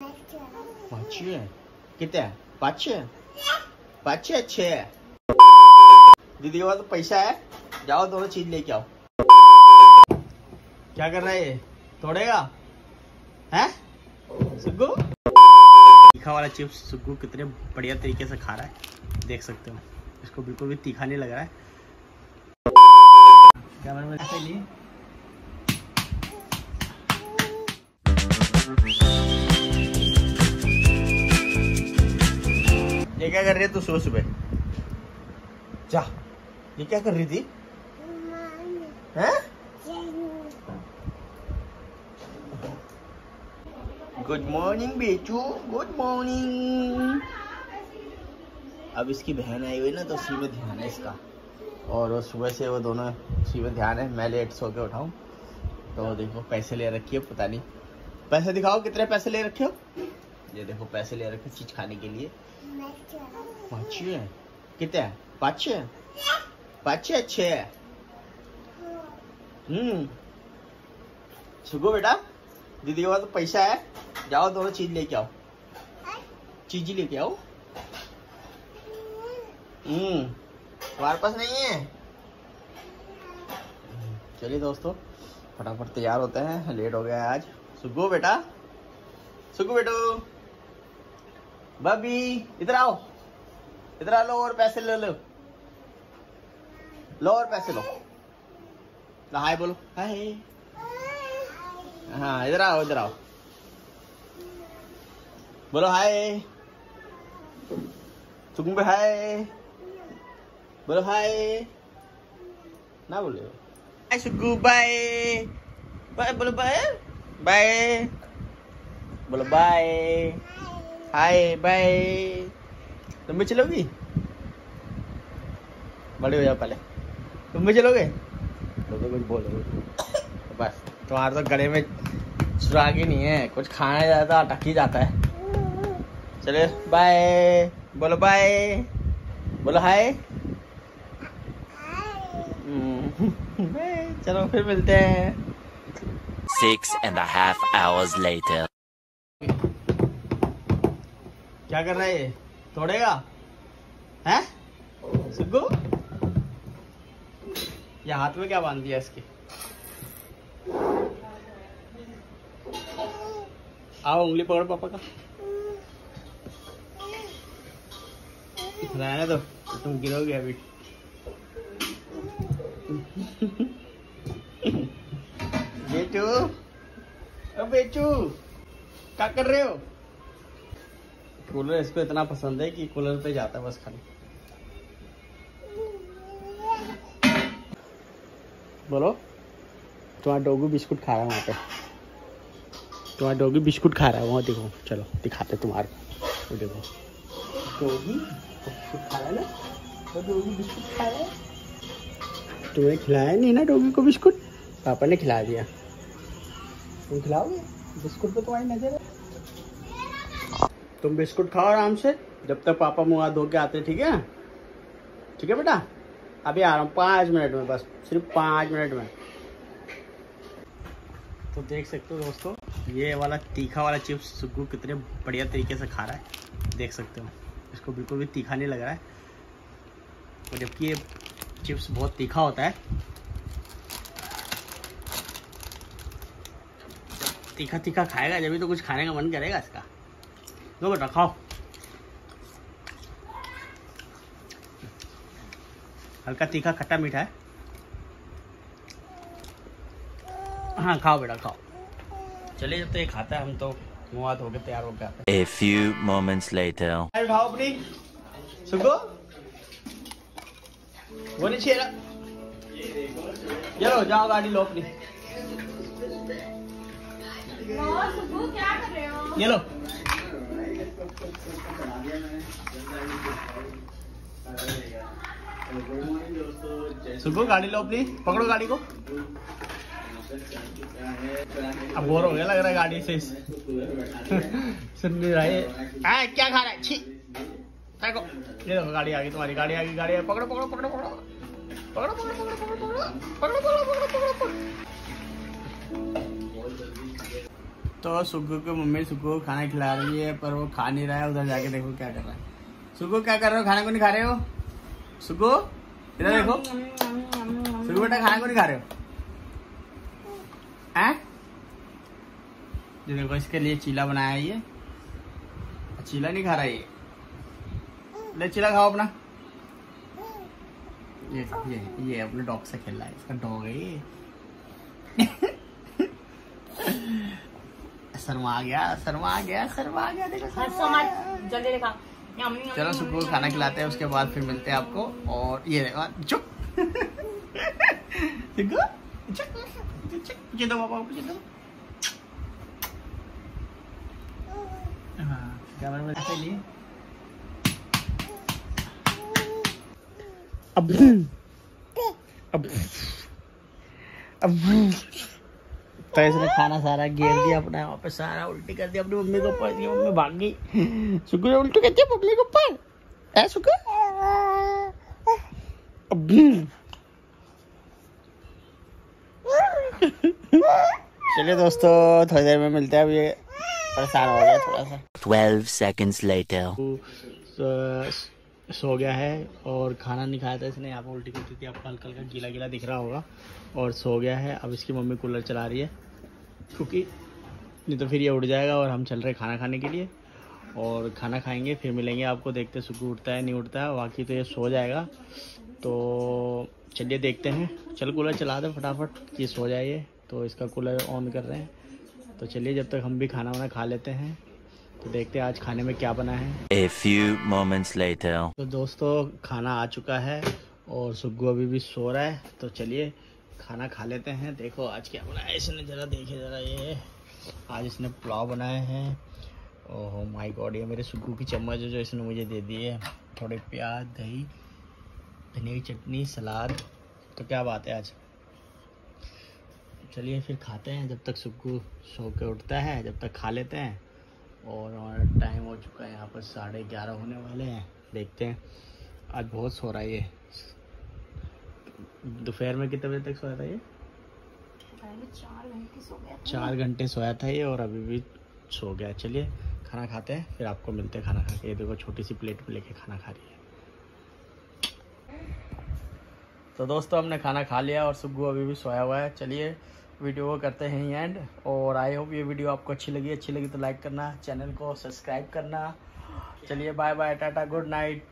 पाचशे किती आहे पाचशे पाचशे अच्छे दीदी के पास पैसा है जाओ दोनों चीज़ लेके आओ क्या कर रहा है ये तोड़ेगा हैं सुग्गू तीखा वाला चिप्स सुग्गू कितने बढ़िया तरीके से खा रहा है। देख सकते हो। इसको बिल्कुल भी तीखा नहीं लग रहा है। कैमरा में लिए क्या कर रही है तू सुबह सुबह? जा। ये क्या कर रही थी? Good morning Bechu. Good morning अब इसकी बहन आई हुई ना तो उसी में ध्यान है इसका। और वो सुबह से वो दोनों उसी में ध्यान है। मैं लेट सो के उठाऊं। तो देखो, पैसे ले रखी है, पता नहीं। पैसे दिखाओ, कितने पैसे ले रखे हो? ये देखो पैसे ले रखे चीज़ खाने के लिए। पाचशे किती आहे पाचशे पाचशे अच्छे है। हम्म। सुगो बेटा दीदी के पास तो पैसा है। जाओ दोनों चीज़ लेके आओ। चीज़ लेके आओ। हम्म। तुम्हारे पास नहीं है? चलिए दोस्तों फटाफट तैयार होते हैं। लेट हो गया है आज। सुगो बेटा सुगो बेटो। बबी इधर आओ। इधर आ लो और पैसे ले लो। लो और पैसे लो। हाय बोलो। हाय। हाँ इधर आओ इधर आओ। बोलो, हाय। तुम भी हाय। बोलो, हाय। ना बोले। Hi Sugu bye. बाय, बोलो, बाय। बाय। बोलो, बाय। हाय बाय तुम भी चलोगी बड़े हो जाओ पहले तुम भी चलोगे तो, तो कुछ बोलो बस तुम्हारा तो गले में सुराग ही नहीं है कुछ खाना जाता अटक ही जाता है चलिए बाय बोलो बाय बोलो हाय हम्म, चलो फिर मिलते हैं Six and a half hours later. क्या कर रहा है ये? तोड़ेगा? हैं? सुग्गू? ये हाथ में क्या बाँध दिया इसके? आओ, उंगली पकड़ पापा का। रहने दो तुम गिरोगे अभी। बेचू? बेचू, क्या कर रहे हो? कूलर इसको इतना पसंद है कि कूलर पे जाता है बस खाली। बोलो, तुम्हारा डोगू बिस्कुट खा रहा है वहाँ पे। तुम्हारा डोगी बिस्कुट खा रहा है, वहाँ देखो, चलो, दिखाते तुम्हारे वो देखो। डोगी बिस्कुट खा रहा है ना? डोगी बिस्कुट खा रहा है। तुम्हें खिलाया नहीं ना डोगी को बिस्कुट? पापा ने खिला दिया। तुम खिलाओगे? बिस्कुट पे तुम्हारी नज़र है। तुम बिस्कुट खाओ आराम से। जब तक पापा मुँह धो के आते, ठीक है? ठीक है बेटा? अभी आ रहा हूँ पाँच मिनट में, बस, सिर्फ़ पाँच मिनट में। तो देख सकते हो दोस्तों, ये वाला तीखा वाला चिप्स सुग्गू कितने बढ़िया तरीके से खा रहा है। देख सकते हो, इसको बिल्कुल भी तीखा नहीं लग रहा है। और जबकि ये चिप्स बहुत तीखा होता है। तीखा तीखा खाएगा, जब भी तो कुछ खाने का मन करेगा इसका। लो बेटा खाओ हल्का तीखा खट्टा मीठा है हाँ खाओ बेटा खाओ चलिए जब तो ये खाता है हम तो मुँह हाथ होके तैयार होके आते A few moments later. हैं उठाओ अपनी सुगो वो नहीं छेड़ा चलो जाओ गाड़ी लो अपनी ये लो सुगो गाड़ी लो अपनी पकड़ो गाड़ी को अब बोर हो गया लग रहा है गाड़ी से सुन नहीं रहा है क्या खा रहा है छी देखो ये देखो गाड़ी आ गई तुम्हारी गाड़ी आ गई गाड़ी आ पकड़ो पकड़ो पकड़ो पकड़ो पकड़ो पकड़ो पकड़ो पकड़ो पकड़ो पकड़ो पकड़ो पकड़ो पकड़ो तो सुगु की मम्मी सुगु को खाना खिला रही है, पर वो खा नहीं रहा है। उधर जाके देखो क्या कर रहा है। सुगु क्या कर रहे हो? खाना को नहीं खा रहे हो? सुगु इधर देखो। सुगु बेटा, खाना को नहीं खा रहे हो? ये देखो, इसके लिए चीला बनाया ये। चीला नहीं खा रहा ये। ले चीला खाओ अपना। ये ये ये अपने डॉग से खेल रहा है। इसका डॉग है ये। शर्मा आ गया शर्मा आ गया शर्मा आ गया देखो शर्मा जल्दी दिखा। चलो सुबह खाना खिलाते हैं उसके बाद फिर मिलते हैं आपको और ये देखो चुप। देखो चुप चुप पूछे दो पापा को पूछे दो हाँ कैमरा में ऐसे लिए। अब अब अब तो इसने खाना सारा घेर दिया अपना वहाँ पे सारा उल्टी कर दिया अपनी मम्मी के ऊपर ये मम्मी भाग गई। सुकू उल्टी कर दिया मम्मी के ऊपर। है सुकू चलिए दोस्तों थोड़ी देर में मिलते हैं अब ये परेशान हो गया थोड़ा सा। 12 seconds later. सो- गया है और खाना नहीं खाया था इसने यहाँ पर उल्टी की थी। आपको हल्का हल्का गीला गीला दिख रहा होगा और सो गया है। अब इसकी मम्मी कूलर चला रही है। क्योंकि नहीं तो फिर ये उठ जाएगा और हम चल रहे खाना खाने के लिए। और खाना खाएँगे फिर मिलेंगे आपको देखते सुकू उठता है नहीं उठता है बाकी तो ये सो जाएगा। तो चलिए देखते हैं। चल कूलर चला दे फटाफट ये सो जाइए तो इसका कूलर ऑन कर रहे हैं। तो चलिए जब तक हम भी खाना वाना खा लेते हैं तो देखते हैं आज खाने में क्या बना है। A few moments later. तो दोस्तों खाना आ चुका है और सुग्गू अभी भी सो रहा है। तो चलिए खाना खा लेते हैं। देखो आज क्या बनाया इसने ज़रा देखे, ज़रा ये। आज इसने पुलाव बनाए हैं। ओह माय गॉड ये मेरे सुग्गू की चम्मच जो इसने मुझे दे दी है। थोड़े प्याज, दही धनिया की चटनी, सलाद। तो क्या बात है आज? चलिए फिर खाते हैं, जब तक सुग्गू सो के उठता है, जब तक खा लेते हैं। और टाइम हो चुका है, यहाँ पर साढ़े ग्यारह होने वाले हैं। देखते हैं। आज बहुत सो रहा है ये। दोपहर में कितने बजे तक सोया था ये? चार घंटे सो गया चार घंटे सोया था ये और अभी भी सो गया। चलिए खाना खाते हैं फिर आपको मिलते हैं खाना खा के। ये देखो छोटी सी प्लेट में लेके खाना खा रही है। तो दोस्तों हमने खाना खा लिया और सुग्गू अभी भी सोया हुआ है। चलिए वीडियो को करते हैं एंड और आई होप ये वीडियो आपको अच्छी लगी। अच्छी लगी तो लाइक करना चैनल को सब्सक्राइब करना। चलिए bye bye tata good night